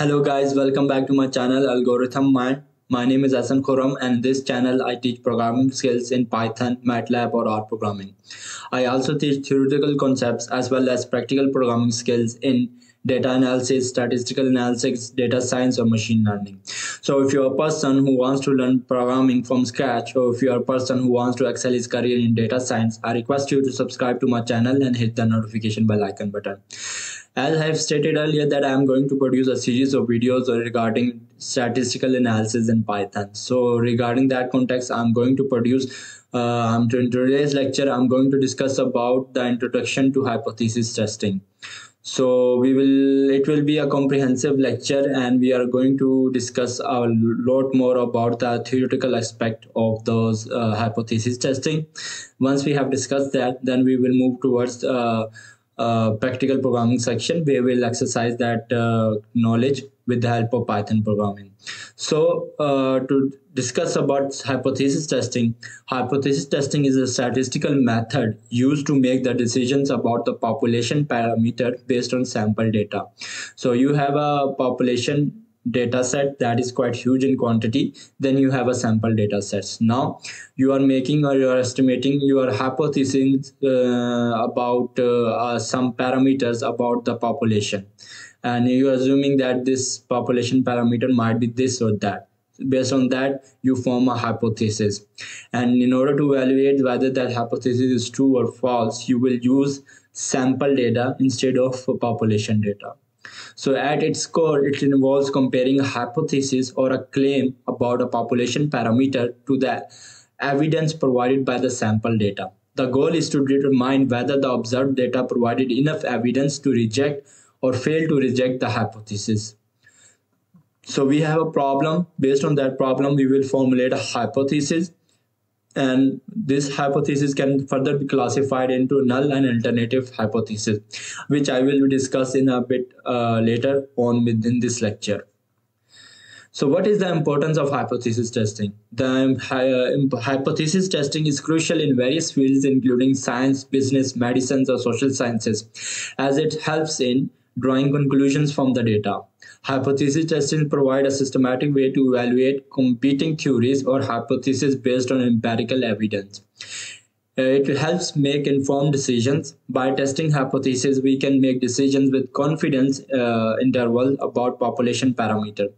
Hello guys, welcome back to my channel Algorithm Mind. My name is Asan Khurram and this channel I teach programming skills in Python, MATLAB or R programming. I also teach theoretical concepts as well as practical programming skills in data analysis, statistical analysis, data science, or machine learning. So if you're a person who wants to learn programming from scratch, or if you're a person who wants to excel his career in data science, I request you to subscribe to my channel and hit the notification bell icon button. As I have stated earlier that I am going to produce a series of videos regarding statistical analysis in Python. So regarding that context, I'm going to produce uh, um, in today's lecture, I'm going to discuss about the introduction to hypothesis testing so we will it will be a comprehensive lecture and we are going to discuss a lot more about the theoretical aspect of those uh, hypothesis testing once we have discussed that then we will move towards uh, practical programming section where we'll exercise that uh, knowledge with the help of python programming so uh, to discuss about hypothesis testing. Hypothesis testing is a statistical method used to make the decisions about the population parameter based on sample data. So you have a population data set that is quite huge in quantity then you have a sample data sets now you are making or you are estimating you are hypothesizing uh, about uh, uh, some parameters about the population. And you are assuming that this population parameter might be this or that. Based on that you form a hypothesis. And in order to evaluate whether that hypothesis is true or false you will use sample data instead of population data so at its core it involves comparing a hypothesis or a claim about a population parameter to the evidence provided by the sample data the goal is to determine whether the observed data provided enough evidence to reject or fail to reject the hypothesis so we have a problem. Based on that problem, we will formulate a hypothesis. And this hypothesis can further be classified into null and alternative hypothesis, which I will discuss in a bit uh, later on within this lecture. So what is the importance of hypothesis testing? The uh, hypothesis testing is crucial in various fields including science, business, medicines or social sciences as it helps in drawing conclusions from the data. Hypothesis testing provide a systematic way to evaluate competing theories or hypotheses based on empirical evidence. Uh, it helps make informed decisions. By testing hypotheses, we can make decisions with confidence uh, interval about population parameter,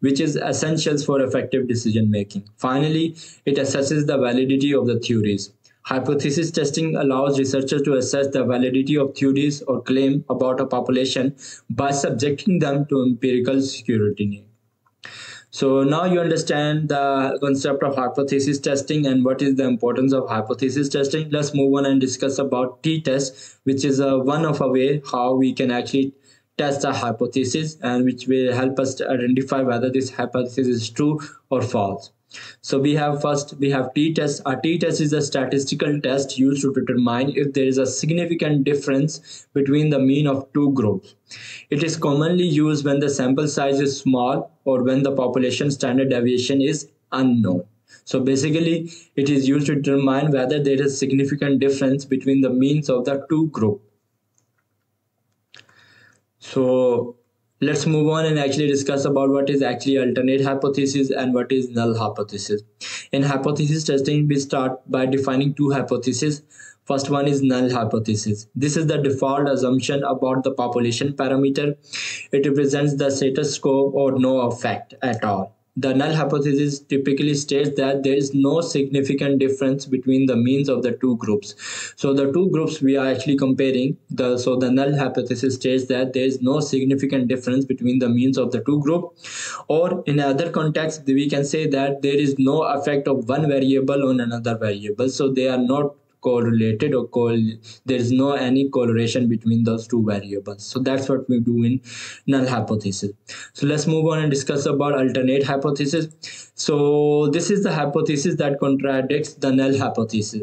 which is essential for effective decision making. Finally, it assesses the validity of the theories. Hypothesis testing allows researchers to assess the validity of theories or claim about a population by subjecting them to empirical scrutiny. So now you understand the concept of hypothesis testing and what is the importance of hypothesis testing. Let's move on and discuss about t-test, which is a one of a way how we can actually test a hypothesis and which will help us to identify whether this hypothesis is true or false. So we have first we have t-test. A t-test is a statistical test used to determine if there is a significant difference between the mean of two groups. It is commonly used when the sample size is small or when the population standard deviation is unknown. So basically it is used to determine whether there is significant difference between the means of the two group. So let's move on and actually discuss about what is actually alternate hypothesis and what is null hypothesis. In hypothesis testing we start by defining two hypotheses. First one is null hypothesis. This is the default assumption about the population parameter. It represents the status quo or no effect at all the null hypothesis typically states that there is no significant difference between the means of the two groups. So the two groups we are actually comparing, the so the null hypothesis states that there is no significant difference between the means of the two group. Or in other context, we can say that there is no effect of one variable on another variable. So they are not correlated or there is no any correlation between those two variables. So that's what we do in null hypothesis. So let's move on and discuss about alternate hypothesis. So this is the hypothesis that contradicts the null hypothesis.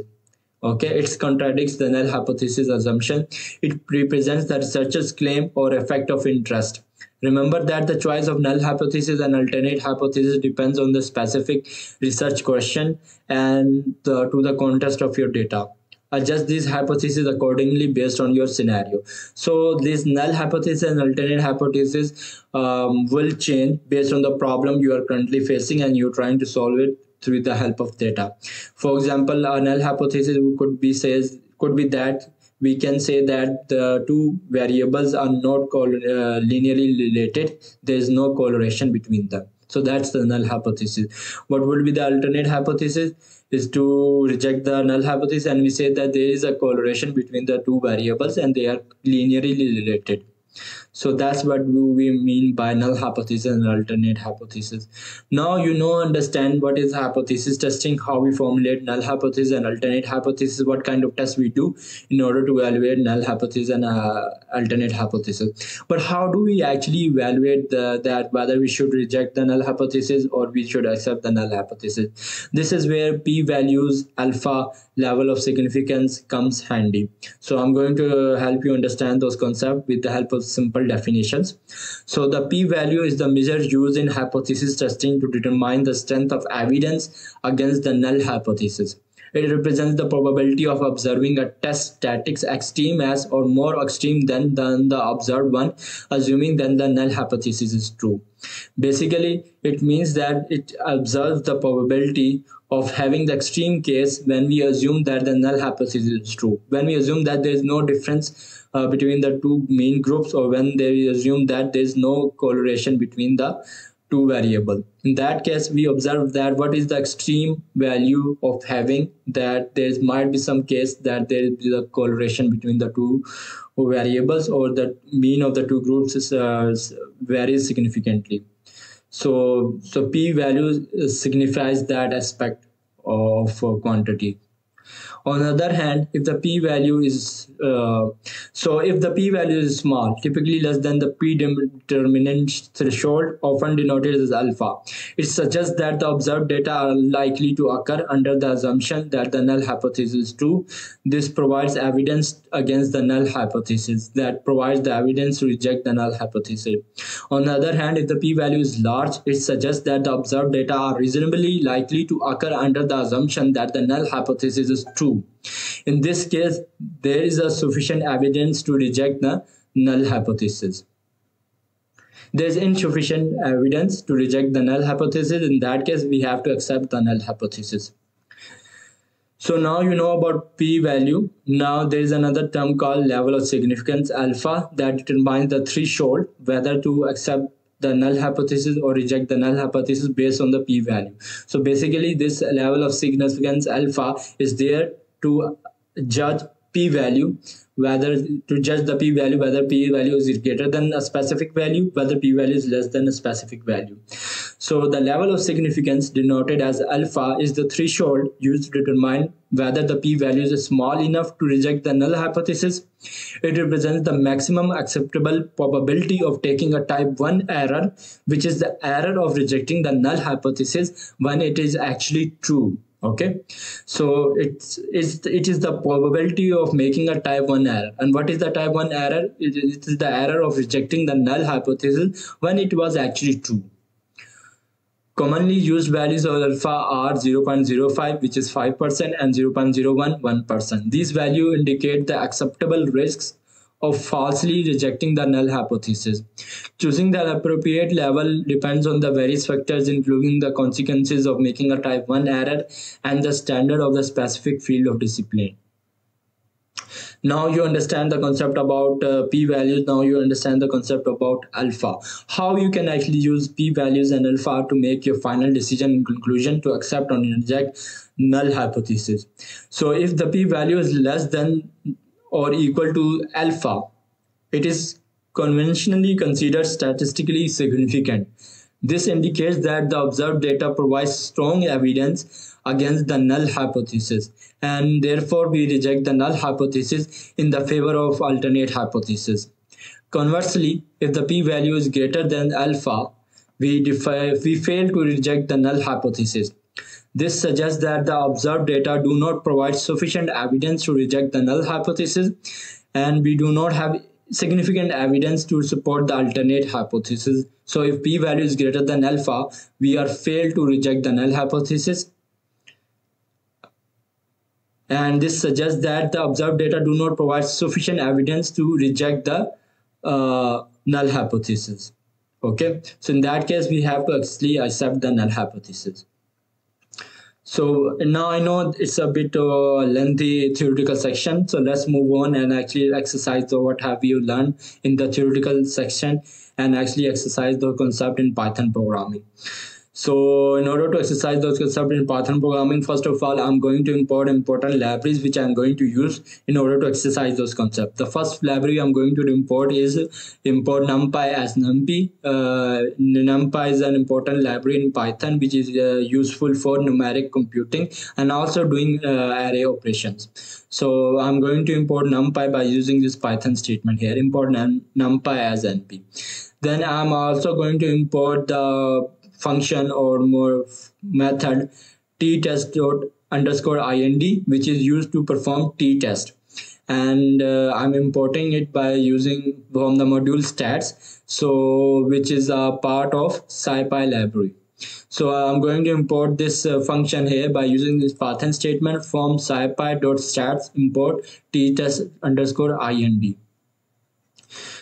Okay it contradicts the null hypothesis assumption. It represents the researcher's claim or effect of interest Remember that the choice of null hypothesis and alternate hypothesis depends on the specific research question and the, to the context of your data. adjust these hypotheses accordingly based on your scenario so this null hypothesis and alternate hypothesis um, will change based on the problem you are currently facing and you're trying to solve it through the help of data for example a null hypothesis could be says could be that we can say that the two variables are not uh, linearly related. There is no correlation between them. So that's the null hypothesis. What would be the alternate hypothesis? Is to reject the null hypothesis and we say that there is a correlation between the two variables and they are linearly related so that's what we mean by null hypothesis and alternate hypothesis. Now you know understand what is hypothesis testing how we formulate null hypothesis and alternate hypothesis what kind of tests we do in order to evaluate null hypothesis and uh, alternate hypothesis. But how do we actually evaluate the, that whether we should reject the null hypothesis or we should accept the null hypothesis? This is where p values alpha level of significance comes handy so i'm going to help you understand those concepts with the help of simple definitions. So the p-value is the measure used in hypothesis testing to determine the strength of evidence against the null hypothesis. It represents the probability of observing a test statistics extreme as or more extreme than, than the observed one, assuming then the null hypothesis is true. Basically, it means that it observes the probability of having the extreme case when we assume that the null hypothesis is true. When we assume that there is no difference uh, between the two main groups or when they assume that there is no correlation between the two variable. In that case we observe that what is the extreme value of having that there might be some case that there is a correlation between the two variables or the mean of the two groups is, uh, varies significantly. So so p value signifies that aspect of uh, quantity on the other hand, if the p-value is uh, so if the p-value is small, typically less than the predeterminant threshold, often denoted as alpha, it suggests that the observed data are likely to occur under the assumption that the null hypothesis is true. This provides evidence against the null hypothesis that provides the evidence to reject the null hypothesis. On the other hand, if the p-value is large, it suggests that the observed data are reasonably likely to occur under the assumption that the null hypothesis is true true. In this case, there is a sufficient evidence to reject the null hypothesis. There is insufficient evidence to reject the null hypothesis. In that case, we have to accept the null hypothesis. So now you know about p-value. Now there is another term called level of significance alpha that determines the threshold whether to accept the null hypothesis or reject the null hypothesis based on the p-value. So basically this level of significance alpha is there to judge p-value whether to judge the p-value whether p-value is greater than a specific value whether p-value is less than a specific value. So the level of significance denoted as alpha is the threshold used to determine whether the p-value is small enough to reject the null hypothesis. It represents the maximum acceptable probability of taking a type 1 error which is the error of rejecting the null hypothesis when it is actually true okay? So it's, it's it is the probability of making a type 1 error. And what is the type 1 error? It is the error of rejecting the null hypothesis when it was actually true. Commonly used values of alpha are 0.05 which is 5% and 0.01 1% these values indicate the acceptable risks of falsely rejecting the null hypothesis. Choosing the appropriate level depends on the various factors including the consequences of making a type 1 error and the standard of the specific field of discipline. Now you understand the concept about uh, p-values, now you understand the concept about alpha. How you can actually use p-values and alpha to make your final decision in conclusion to accept or reject null hypothesis. So if the p-value is less than or equal to alpha, it is conventionally considered statistically significant. This indicates that the observed data provides strong evidence against the null hypothesis and therefore we reject the null hypothesis in the favor of alternate hypothesis. Conversely, if the p-value is greater than alpha, we, we fail to reject the null hypothesis. This suggests that the observed data do not provide sufficient evidence to reject the null hypothesis and we do not have significant evidence to support the alternate hypothesis. So if p-value is greater than alpha, we are failed to reject the null hypothesis. And this suggests that the observed data do not provide sufficient evidence to reject the uh, null hypothesis. Okay? So in that case we have to actually accept the null hypothesis so now I know it's a bit uh, lengthy theoretical section. So let's move on and actually exercise the what have you learned in the theoretical section and actually exercise the concept in Python programming. So in order to exercise those concepts in Python programming, first of all, I'm going to import important libraries which I'm going to use in order to exercise those concepts. The first library I'm going to import is import NumPy as NumPy. Uh, NumPy is an important library in Python which is uh, useful for numeric computing and also doing uh, array operations. So I'm going to import NumPy by using this Python statement here, import num NumPy as NP. Then I'm also going to import the function or more method t-test dot underscore ind which is used to perform t-test. And uh, I'm importing it by using from the module stats so which is a part of SciPy library. So I'm going to import this uh, function here by using this Python statement from scipy.stats import t-test underscore ind.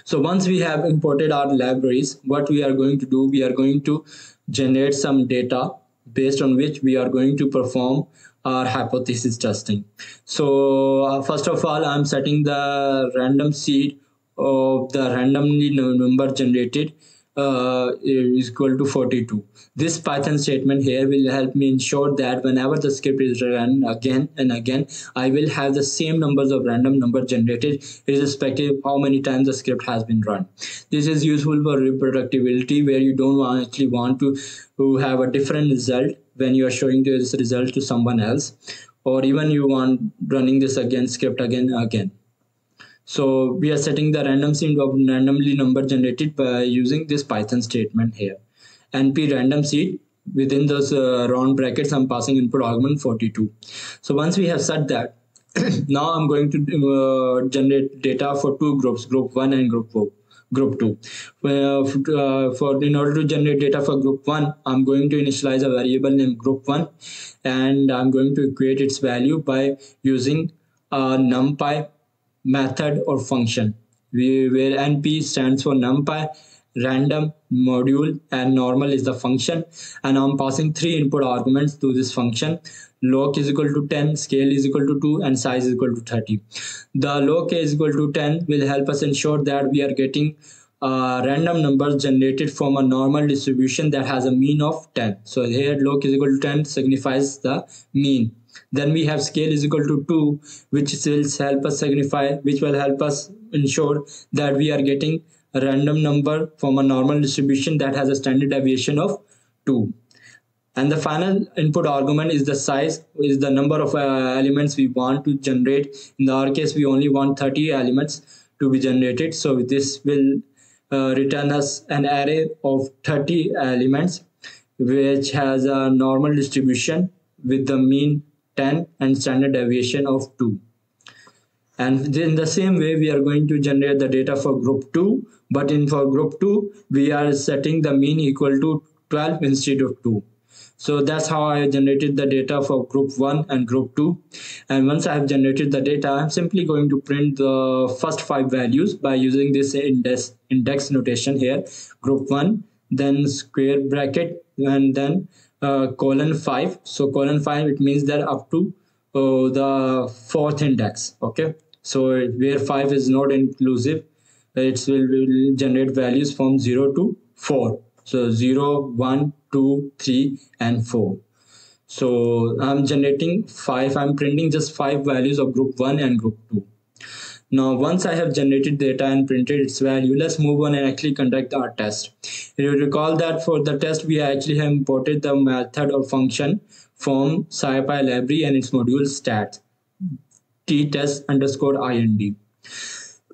So once we have imported our libraries what we are going to do we are going to generate some data based on which we are going to perform our hypothesis testing. So uh, first of all, I'm setting the random seed of the randomly number generated uh, is equal to 42. This Python statement here will help me ensure that whenever the script is run again and again, I will have the same numbers of random number generated irrespective of how many times the script has been run. This is useful for reproducibility where you don't actually want to, to have a different result when you are showing this result to someone else or even you want running this again script again again so we are setting the random seed of randomly number generated by using this Python statement here. NP random seed within those uh, round brackets I'm passing input argument 42. So once we have set that, now I'm going to uh, generate data for two groups, group 1 and group 4 group 2 uh, for in order to generate data for group 1 i'm going to initialize a variable named group 1 and i'm going to create its value by using a numpy method or function. We, where np stands for numpy random module and normal is the function. And i'm passing three input arguments to this function. Loc is equal to 10 scale is equal to 2 and size is equal to 30 the loc is equal to 10 will help us ensure that we are getting uh, random numbers generated from a normal distribution that has a mean of 10 so here loc is equal to 10 signifies the mean. Then we have scale is equal to 2 which will help us signify which will help us ensure that we are getting a random number from a normal distribution that has a standard deviation of 2 and the final input argument is the size is the number of uh, elements we want to generate. In our case we only want 30 elements to be generated. So this will uh, return us an array of 30 elements which has a normal distribution with the mean 10 and standard deviation of 2 and in the same way we are going to generate the data for group 2 but in for group 2 we are setting the mean equal to 12 instead of 2 so that's how I generated the data for group 1 and group 2 and once I have generated the data I'm simply going to print the first five values by using this index index notation here group 1 then square bracket and then uh, colon 5 so colon 5 it means that up to uh, the fourth index okay? So where 5 is not inclusive it will, will generate values from 0 to 4 so 0 1 2 3 and 4 so i'm generating 5 i'm printing just 5 values of group 1 and group 2 now, once I have generated data and printed its value, let's move on and actually conduct our test. You recall that for the test, we actually have imported the method or function from SciPy library and its module stat t-test underscore ind.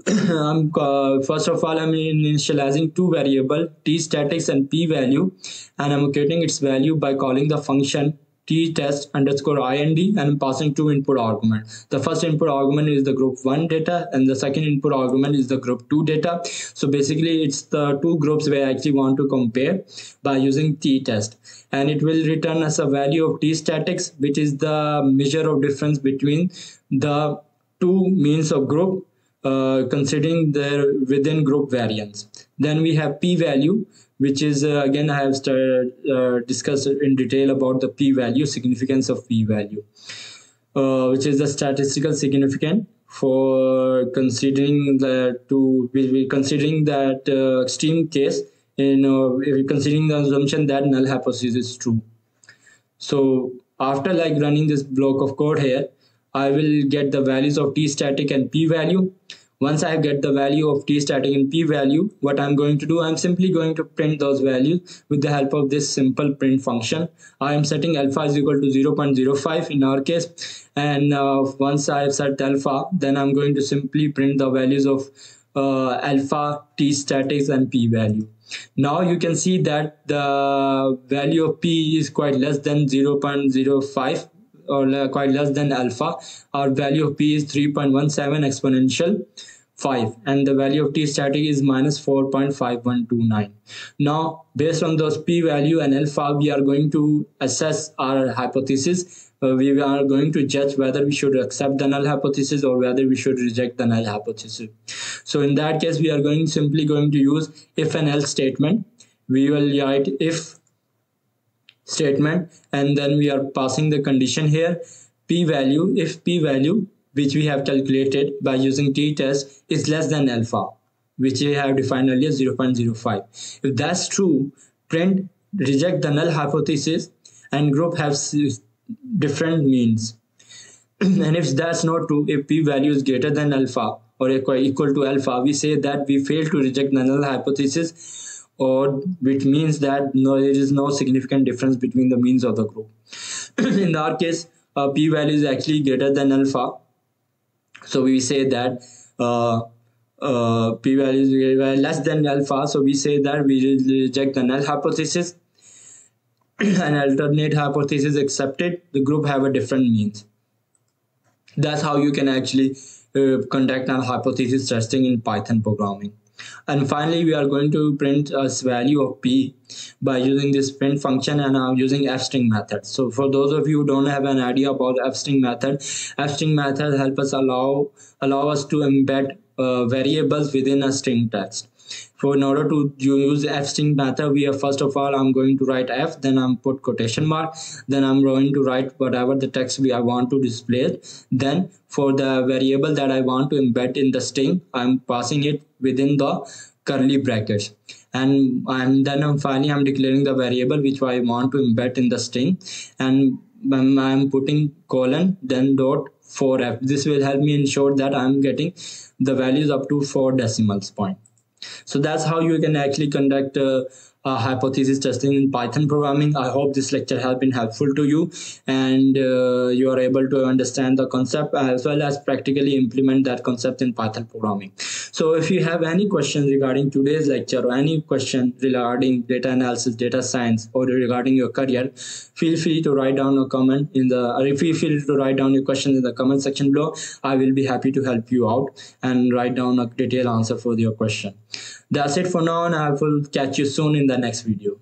I'm, uh, first of all, I'm initializing two variable t statics and p value, and I'm getting its value by calling the function t test underscore ind and I'm passing two input argument. The first input argument is the group one data and the second input argument is the group two data. So basically it's the two groups I actually want to compare by using t test and it will return as a value of t statics which is the measure of difference between the two means of group uh, considering their within group variance. Then we have p-value which is uh, again I have started, uh, discussed in detail about the p-value significance of p-value, uh, which is the statistical significance for considering the to we considering that uh, extreme case in considering the assumption that null hypothesis is true. So after like running this block of code here, I will get the values of t static and p value once I get the value of t static and p value, what I'm going to do, I'm simply going to print those values with the help of this simple print function. I am setting alpha is equal to 0.05 in our case. And uh, once I've set alpha, then I'm going to simply print the values of uh, alpha, t statics and p value. Now you can see that the value of p is quite less than 0.05 or quite less than alpha. Our value of p is 3.17 exponential 5 and the value of t static is minus 4.5129 now based on those p value and alpha we are going to assess our hypothesis. Uh, we are going to judge whether we should accept the null hypothesis or whether we should reject the null hypothesis. So in that case we are going simply going to use if and else statement. We will write if statement and then we are passing the condition here p value if p value which we have calculated by using t-test is less than alpha, which we have defined earlier 0.05. If that's true, print reject the null hypothesis and group has different means. and if that's not true, if p-value is greater than alpha or equal to alpha, we say that we fail to reject the null hypothesis or which means that no, there is no significant difference between the means of the group. in our case, uh, p-value is actually greater than alpha. So we say that uh, uh, p value is less than alpha. So we say that we reject the null hypothesis. An alternate hypothesis accepted. The group have a different means. That's how you can actually uh, conduct a hypothesis testing in python programming and finally we are going to print a value of p by using this print function and I'm using fstring method. So for those of you who don't have an idea about fstring method fstring method help us allow allow us to embed uh, variables within a string text for in order to use f string method we are first of all i'm going to write f then i'm put quotation mark then i'm going to write whatever the text we i want to display. Then for the variable that i want to embed in the string i'm passing it within the curly brackets. And and then I'm finally i'm declaring the variable which i want to embed in the string. And i'm putting colon then dot 4f this will help me ensure that i'm getting the values up to four decimals point so that's how you can actually conduct uh, uh, hypothesis testing in Python programming. I hope this lecture has been helpful to you and uh, you are able to understand the concept as well as practically implement that concept in Python programming. So if you have any questions regarding today's lecture or any question regarding data analysis, data science or regarding your career, feel free to write down a comment in the, if you feel to write down your questions in the comment section below, I will be happy to help you out and write down a detailed answer for your question. That's it for now and I will catch you soon in the next video.